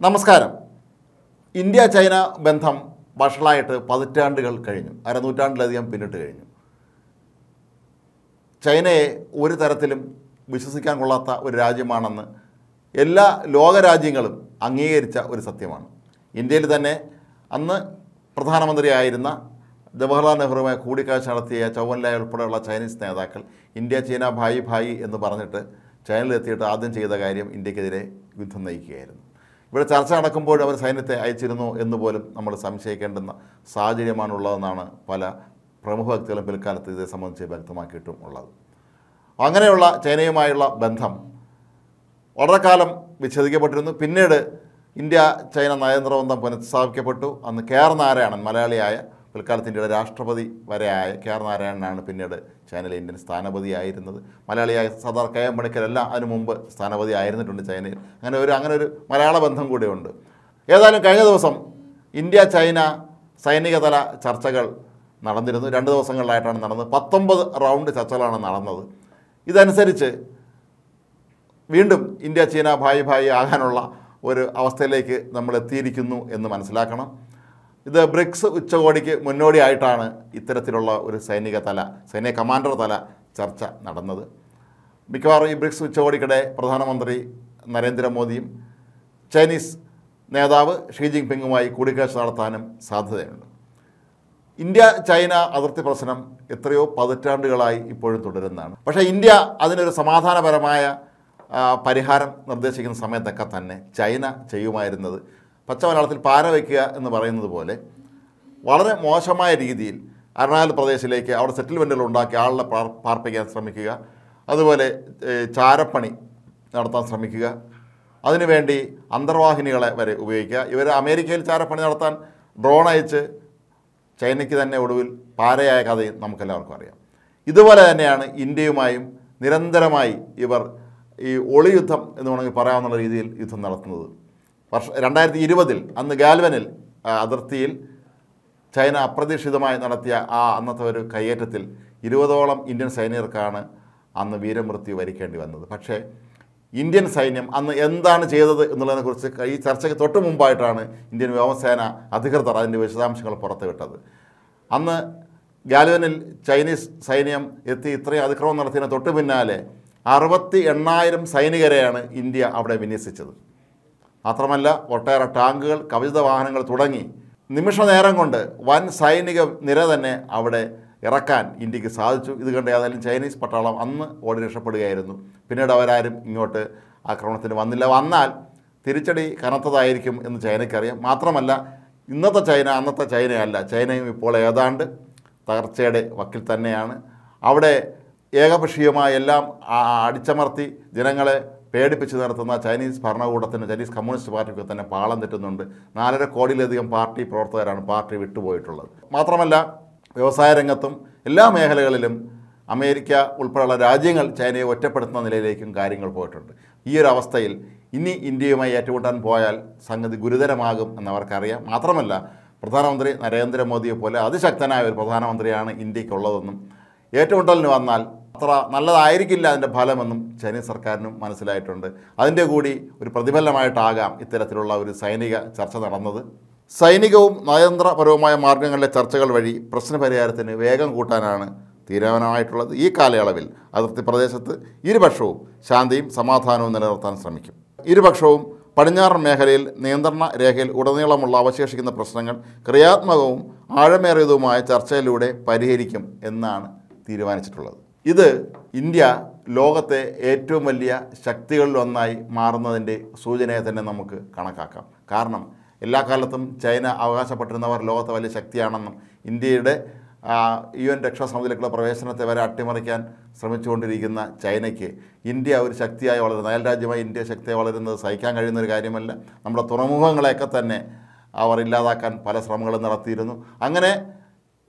നമസ്കാരം. India China ബന്ധം വഷളായിട്ട് പതിറ്റാണ്ടുകൾ കഴിഞ്ഞു. അരനൂറ്റാണ്ടിലധികം പിന്നിട്ട് കഴിഞ്ഞു. ചൈനയെ ഒരു തരത്തിലും വിശ്വസിക്കാൻ കൊള്ളാത്ത ഒരു രാജ്യമാണെന്ന് എല്ലാ ലോകരാജ്യങ്ങളും അംഗീകരിച്ച ഒരു സത്യമാണ്. ഇന്ത്യയിൽ തന്നെ അന്ന് പ്രധാനമന്ത്രിയായിരുന്ന ജവഹർലാൽ നെഹ്റുവുമായി കൂടിക്കാഴ്ച നടത്തിയ ചൗവൻലായ ഉൾപ്പെടെയുള്ള ചൈനീസ് നേതാക്കൾ ഇന്ത്യ ചൈന ഭായി ഭായി എന്ന് പറഞ്ഞിട്ട് ചൈനയിലെത്തിയിട്ട് ആദ്യം ചെയ്ത കാര്യം ഇന്ത്യക്കെതിരെ യുദ്ധം നയിക്കുകയായിരുന്നു. ഇവിടെ ചർച്ച നടക്കുമ്പോൾ അവർ സൈന്യത്തെ അയച്ചിരുന്നു എന്ന് പോലും നമ്മൾ സംശയിക്കേണ്ടുന്ന സാഹചര്യമാണുള്ളതെന്നാണ് പല പ്രമുഖ വ്യക്തികളും പിൽക്കാലത്ത് ഇതേ സംബന്ധിച്ച് വ്യക്തമാക്കിയിട്ടും ഉള്ളത്. അങ്ങനെയുള്ള ചൈനയുമായുള്ള ബന്ധം വളരെ കാലം വിച്ഛേദിക്കപ്പെട്ടിരുന്നു. പിന്നീട് ഇന്ത്യ ചൈന നയതന്ത്ര ബന്ധം പുനഃസ്ഥാപിക്കപ്പെട്ടു. അന്ന് കെ ആർ നാരായണൻ മലയാളിയായ പിൽക്കാലത്ത് ഇന്ത്യയുടെ രാഷ്ട്രപതി വരെയായ കെ ആർ നാരായണനാണ് പിന്നീട് ചൈനയിലെ ഇന്ത്യൻ സ്ഥാനപതിയായിരുന്നത്. മലയാളിയായ സർദാർ കെ എം മണിക്കരെല്ലാം അതിനു മുമ്പ് സ്ഥാനപതി ആയിരുന്നിട്ടുണ്ട് ചൈനയിൽ. അങ്ങനെ ഒരു അങ്ങനെ ഒരു മലയാള ബന്ധം കൂടിയുണ്ട്. ഏതായാലും കഴിഞ്ഞ ദിവസം ഇന്ത്യ ചൈന സൈനികതല ചർച്ചകൾ നടന്നിരുന്നു. രണ്ട് ദിവസങ്ങളിലായിട്ടാണ് നടന്നത്. പത്തൊമ്പത് റൗണ്ട് ചർച്ചകളാണ് നടന്നത്. ഇതനുസരിച്ച് വീണ്ടും ഇന്ത്യ ചൈന ഭായി ഭായി ആകാനുള്ള ഒരു അവസ്ഥയിലേക്ക് നമ്മൾ എത്തിയിരിക്കുന്നു എന്ന് മനസ്സിലാക്കണം. ഇത് ബ്രിക്സ് ഉച്ചകോടിക്ക് മുന്നോടിയായിട്ടാണ് ഇത്തരത്തിലുള്ള ഒരു സൈനിക തല സൈനിക കമാൻഡർ തല ചർച്ച നടന്നത്. മിക്കവാറും ഈ ബ്രിക്സ് ഉച്ചകോടിക്കിടെ പ്രധാനമന്ത്രി നരേന്ദ്രമോദിയും ചൈനീസ് നേതാവ് ഷീ ജിങ് പിങ്ങുമായി കൂടിക്കാഴ്ച നടത്താനും സാധ്യതയുണ്ട്. ഇന്ത്യ ചൈന അതിർത്തി പ്രശ്നം എത്രയോ പതിറ്റാണ്ടുകളായി ഇപ്പോഴും തുടരുന്നതാണ്. പക്ഷേ ഇന്ത്യ അതിനൊരു സമാധാനപരമായ പരിഹാരം നിർദ്ദേശിക്കുന്ന സമയത്തൊക്കെ തന്നെ ചൈന ചെയ്യുമായിരുന്നത് പച്ചമലയാളത്തിൽ പാര വയ്ക്കുക എന്ന് പറയുന്നത് പോലെ വളരെ മോശമായ രീതിയിൽ അരുണാചൽ പ്രദേശിലേക്ക് അവിടെ സെറ്റിൽമെന്റുകൾ ഉണ്ടാക്കി ആളുകളെ പാർപ്പിക്കാൻ ശ്രമിക്കുക. അതുപോലെ ചാരപ്പണി നടത്താൻ ശ്രമിക്കുക. അതിനുവേണ്ടി അന്തർവാഹിനികളെ വരെ ഉപയോഗിക്കുക. ഇവർ അമേരിക്കയിൽ ചാരപ്പണി നടത്താൻ ഡ്രോൺ അയച്ച് ചൈനയ്ക്ക് തന്നെ ഒടുവിൽ പാരയായ കഥയും നമുക്കെല്ലാവർക്കും അറിയാം. ഇതുപോലെ തന്നെയാണ് ഇന്ത്യയുമായും നിരന്തരമായി ഇവർ ഈ ഒളിയുദ്ധം എന്ന് വേണമെങ്കിൽ പറയാവുന്ന രീതിയിൽ യുദ്ധം നടത്തുന്നത്. വർഷ രണ്ടായിരത്തി ഇരുപതിൽ അന്ന് ഗാൽവനിൽ അതിർത്തിയിൽ ചൈന അപ്രതീക്ഷിതമായി നടത്തിയ ആ അന്നത്തെ ഒരു കയ്യേറ്റത്തിൽ ഇരുപതോളം ഇന്ത്യൻ സൈനികർക്കാണ് അന്ന് വീരമൃത്യു വരിക്കേണ്ടി വന്നത്. പക്ഷേ ഇന്ത്യൻ സൈന്യം അന്ന് എന്താണ് ചെയ്തത് എന്നുള്ളതിനെക്കുറിച്ച് ഈ ചർച്ചയ്ക്ക് തൊട്ട് മുമ്പായിട്ടാണ് ഇന്ത്യൻ വ്യോമസേന അധികൃതർ അതിന്റെ വിശദാംശങ്ങൾ പുറത്തുവിട്ടത്. അന്ന് ഗാലുവനിൽ ചൈനീസ് സൈന്യം എത്തി ഇത്രയും അതിക്രമം നടത്തിയതിന് തൊട്ട് പിന്നാലെ അറുപത്തി എണ്ണായിരം സൈനികരെയാണ് ഇന്ത്യ അവിടെ വിന്യസിച്ചത്. മാത്രമല്ല ഒട്ടേറെ ടാങ്കുകൾ കവചിത വാഹനങ്ങൾ തുടങ്ങി നിമിഷ നേരം കൊണ്ട് വൻ സൈനിക നിര തന്നെ അവിടെ ഇറക്കാൻ ഇന്ത്യയ്ക്ക് സാധിച്ചു. ഇത് കണ്ട് ഏതായാലും ചൈനീസ് പട്ടാളം അന്ന് ഓടി രക്ഷപ്പെടുകയായിരുന്നു. പിന്നീട് അവരാരും ഇങ്ങോട്ട് ആക്രമണത്തിന് വന്നില്ല. വന്നാൽ തിരിച്ചടി കനത്തതായിരിക്കും എന്ന് ചൈനയ്ക്കറിയാം. മാത്രമല്ല ഇന്നത്തെ ചൈന അന്നത്തെ ചൈനയല്ല. ചൈനയും ഇപ്പോൾ ഏതാണ്ട് തകർച്ചയുടെ വക്കിൽ തന്നെയാണ്. അവിടെ ഏകപക്ഷീയമായ എല്ലാം അടിച്ചമർത്തി ജനങ്ങളെ പേടിപ്പിച്ച് നടത്തുന്ന ചൈനീസ് ഭരണകൂടത്തിന് ചൈനീസ് കമ്മ്യൂണിസ്റ്റ് പാർട്ടിക്ക് തന്നെ പാളം തെറ്റുന്നുണ്ട്. നാലര കോടിയിലധികം പാർട്ടി പ്രവർത്തകരാണ് പാർട്ടി വിട്ടുപോയിട്ടുള്ളത്. മാത്രമല്ല വ്യവസായ രംഗത്തും എല്ലാ മേഖലകളിലും അമേരിക്ക ഉൾപ്പെടെയുള്ള രാജ്യങ്ങൾ ചൈനയെ ഒറ്റപ്പെടുത്തുന്ന നിലയിലേക്കും കാര്യങ്ങൾ പോയിട്ടുണ്ട്. ഈ ഒരു അവസ്ഥയിൽ ഇനി ഇന്ത്യയുമായി ഏറ്റുമുട്ടാൻ പോയാൽ സംഗതി ഗുരുതരമാകും എന്നവർക്കറിയാം. മാത്രമല്ല പ്രധാനമന്ത്രി നരേന്ദ്രമോദിയെ പോലെ അതിശക്തനായ ഒരു പ്രധാനമന്ത്രിയാണ് ഇന്ത്യക്കുള്ളതെന്നും ഏറ്റുമുട്ടലിന് വന്നാൽ അത്ര നല്ലതായിരിക്കില്ല അതിന്റെ ഫലമെന്നും ചൈനീസ് സർക്കാരിനും മനസ്സിലായിട്ടുണ്ട്. അതിന്റെ കൂടി ഒരു പ്രതിഫലനമായിട്ടാകാം ഇത്തരത്തിലുള്ള ഒരു സൈനിക ചർച്ച നടന്നത്. സൈനികവും നയതന്ത്രപരവുമായ മാർഗങ്ങളിലെ ചർച്ചകൾ വഴി പ്രശ്നപരിഹാരത്തിന് വേഗം കൂട്ടാനാണ് തീരുമാനമായിട്ടുള്ളത്. ഈ കാലയളവിൽ അതിർത്തി പ്രദേശത്ത് ഇരുപക്ഷവും ശാന്തിയും സമാധാനവും നിലനിർത്താൻ ശ്രമിക്കും. ഇരുപക്ഷവും പടിഞ്ഞാറൻ മേഖലയിൽ നിയന്ത്രണ രേഖയിൽ ഉടനീളമുള്ള അവശേഷിക്കുന്ന പ്രശ്നങ്ങൾ ക്രിയാത്മകവും ആഴമേറിയതുമായ ചർച്ചയിലൂടെ പരിഹരിക്കും എന്നാണ് തീരുമാനിച്ചിട്ടുള്ളത്. ഇത് ഇന്ത്യ ലോകത്തെ ഏറ്റവും വലിയ ശക്തികളിലൊന്നായി മാറുന്നതിന്റെ സൂചനയെ തന്നെ നമുക്ക് കണക്കാക്കാം. കാരണം എല്ലാ കാലത്തും ചൈന അവകാശപ്പെട്ടിരുന്നവർ ലോകത്തെ വലിയ ശക്തിയാണെന്നും ഇന്ത്യയുടെ യു എൻ രക്ഷാസമിതിയിലേക്കുള്ള പ്രവേശനത്തെ വരെ അട്ടിമറിക്കാൻ ശ്രമിച്ചുകൊണ്ടിരിക്കുന്ന ചൈനയ്ക്ക് ഇന്ത്യ ഒരു ശക്തിയായി വളരുന്നത് അയൽ രാജ്യമായി ഇന്ത്യ ശക്തിയായി വളരുന്നത് സഹിക്കാൻ കഴിയുന്ന ഒരു കാര്യമല്ല. നമ്മുടെ തുറമുഖങ്ങളെയൊക്കെ തന്നെ അവർ ഇല്ലാതാക്കാൻ പല ശ്രമങ്ങളും നടത്തിയിരുന്നു. അങ്ങനെ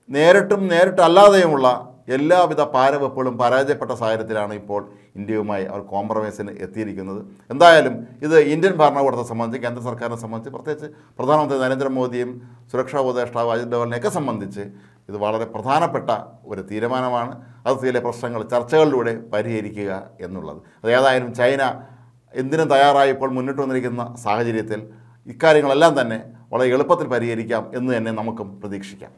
നേരിട്ടും നേരിട്ടല്ലാതെയുമുള്ള എല്ലാവിധ പാരവെപ്പുകളും പരാജയപ്പെട്ട സാഹചര്യത്തിലാണ് ഇപ്പോൾ ഇന്ത്യയുമായി അവർ കോംപ്രമൈസിന് എത്തിയിരിക്കുന്നത്. എന്തായാലും ഇത് ഇന്ത്യൻ ഭരണകൂടത്തെ സംബന്ധിച്ച് കേന്ദ്ര സർക്കാരിനെ സംബന്ധിച്ച് പ്രത്യേകിച്ച് പ്രധാനമന്ത്രി നരേന്ദ്രമോദിയും സുരക്ഷാ ഉപദേഷ്ടാവ് അജിത് ഡോവലിനെയൊക്കെ സംബന്ധിച്ച് ഇത് വളരെ പ്രധാനപ്പെട്ട ഒരു തീരുമാനമാണ്. അതിർത്തിയിലെ പ്രശ്നങ്ങൾ ചർച്ചകളിലൂടെ പരിഹരിക്കുക എന്നുള്ളത്. അത് ഏതായാലും ചൈന എന്തിനും തയ്യാറായി ഇപ്പോൾ മുന്നിട്ട് വന്നിരിക്കുന്ന സാഹചര്യത്തിൽ ഇക്കാര്യങ്ങളെല്ലാം തന്നെ വളരെ എളുപ്പത്തിൽ പരിഹരിക്കാം എന്ന് തന്നെ നമുക്കും പ്രതീക്ഷിക്കാം.